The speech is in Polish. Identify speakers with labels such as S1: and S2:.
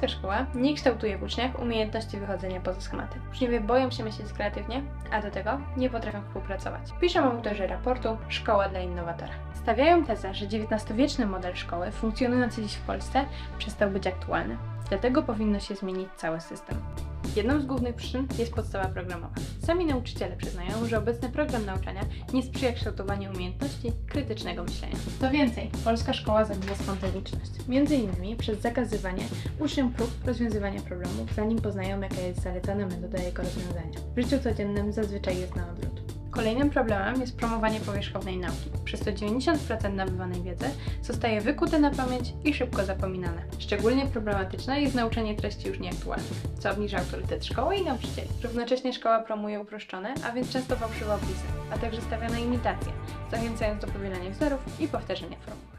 S1: Polska szkoła nie kształtuje w uczniach umiejętności wychodzenia poza schematy. Uczniowie boją się myśleć kreatywnie, a do tego nie potrafią współpracować. Piszą autorzy raportu Szkoła dla innowatora. Stawiają tezę, że XIX-wieczny model szkoły funkcjonujący dziś w Polsce przestał być aktualny. Dlatego powinno się zmienić cały system. Jedną z głównych przyczyn jest podstawa programowa. Sami nauczyciele przyznają, że obecny program nauczania nie sprzyja kształtowaniu umiejętności krytycznego myślenia. Co więcej, polska szkoła zabija spontaniczność. Innymi przez zakazywanie uczniom prób rozwiązywania problemów, zanim poznają jaka jest zalecana metoda jego rozwiązania. W życiu codziennym zazwyczaj jest na odwrót. Kolejnym problemem jest promowanie powierzchownej nauki. Przez to 90% nabywanej wiedzy zostaje wykute na pamięć i szybko zapominane. Szczególnie problematyczne jest nauczanie treści już nieaktualnych, co obniża autorytet szkoły i nauczycieli. Równocześnie szkoła promuje uproszczone, a więc często fałszywe opisy, a także stawia na imitacje, zachęcając do powielania wzorów i powtarzania form.